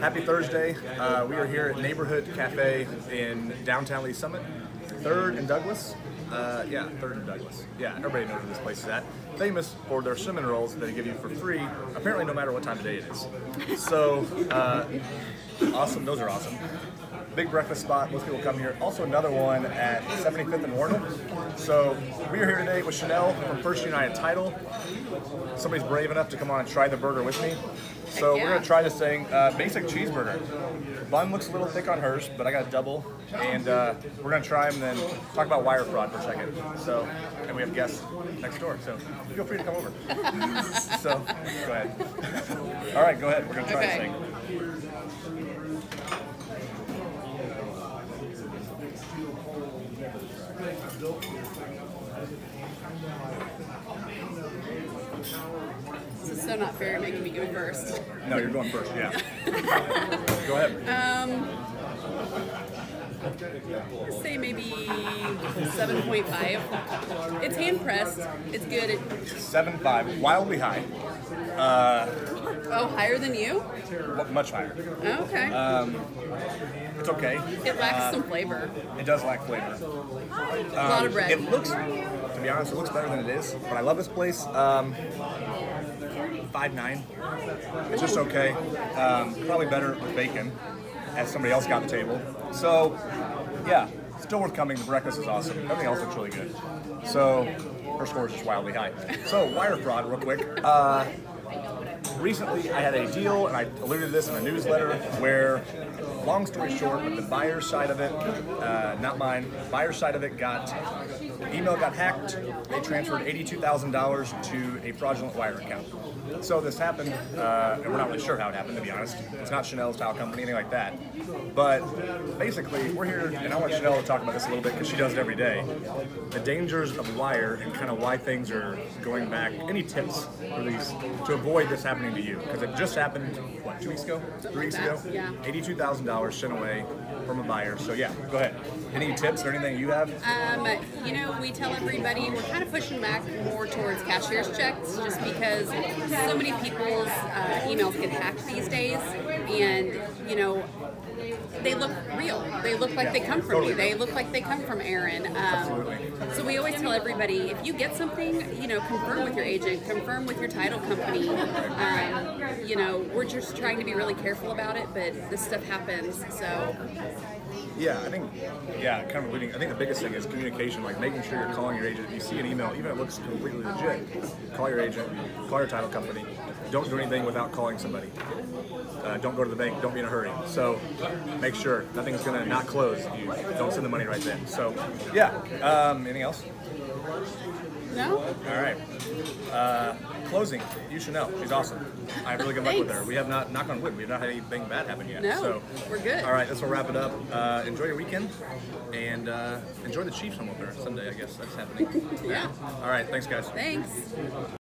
Happy Thursday. Uh, we are here at Neighborhood Cafe in downtown Lee's Summit, 3rd and Douglas. Uh, yeah, 3rd and Douglas. Yeah, everybody knows where this place is at. Famous for their cinnamon rolls that they give you for free, apparently no matter what time of day it is. So, uh, awesome. Those are awesome. Big breakfast spot. Most people come here. Also, another one at 75th and Wornall. So, we are here today with Chanel from First United Title. Somebody's brave enough to come on and try the burger with me. So, Heck we're gonna try this thing. Uh, basic cheeseburger. Bun looks a little thick on hers, but I got a double, and uh, we're gonna try them. and Then talk about wire fraud for a second. So, and we have guests next door, so feel free to come over. so, go ahead. All right, go ahead. We're gonna try Okay. this thing. This is so not fair making me go first. No, you're going first. Yeah. go ahead. Um, let's say maybe 7.5. It's hand pressed. It's good. It, Seven five, wildly high, oh, higher than you? much higher. Okay. It's okay. it lacks some flavor. It does lack flavor. a lot of bread. It looks, to be honest, it looks better than it is. But I love this place. Um, five nine. It's just okay. Um, probably better with bacon, as somebody else got the table. So, yeah, still worth coming. The breakfast is awesome. Everything else looks really good. So, her score is just wildly high. So, wire fraud, real quick. Uh, recently I had a deal, and I alluded to this in a newsletter, where, long story short, the buyer's side of it, uh, not mine, buyer's side of it got, email got hacked. They transferred $82,000 to a fraudulent wire account. So this happened, uh, and we're not really sure how it happened, to be honest. It's not Chanel's tile company, anything like that. But basically, we're here, and I want Chanel to talk about this a little bit because she does it every day. The dangers of wire and kind of why things are going back. Any tips for these to avoid this happening to you? Because it just happened, what, two weeks ago? Three weeks ago? yeah. $82,000 sent away from a buyer. So yeah, go ahead. Any tips or anything you have? Um, you know, we tell everybody we're kind of pushing back more towards cashier's checks just because so many people's uh, emails get hacked these days, and you know, they look real. They look like they come from you. They look like they come from Aaron. Um, so we always tell everybody if you get something, you know, confirm with your agent, confirm with your title company. Um, you know, we're just trying to be really careful about it, but this stuff happens. So Yeah, I think, yeah, kind of alluding. I think the biggest thing is communication, like making sure you're calling your agent. If you see an email, even if it looks completely legit, call your agent, call your title company. Don't do anything without calling somebody. Uh, don't go to the bank. Don't be in a hurry. So make sure nothing's gonna not close. if You don't send the money right then. So yeah. Um, anything else? no. All right. Uh, closing. You should know. She's awesome. I have really good luck with her. We have not, knock on wood, we have not had anything bad happen yet. No, so, we're good. All right, this will wrap it up. Uh, enjoy your weekend and uh, enjoy the Chiefs home opener Sunday. I guess that's happening. Yeah. All right. Thanks, guys. Thanks.